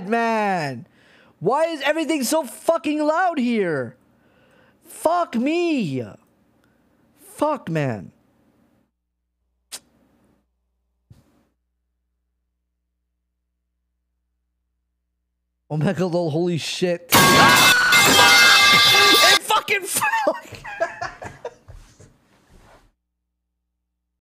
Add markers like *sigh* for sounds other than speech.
bad, man. Why is everything so fucking loud here? Fuck me. Fuck, man. Oh Omega lol, holy shit. *laughs* it fucking fell. *laughs*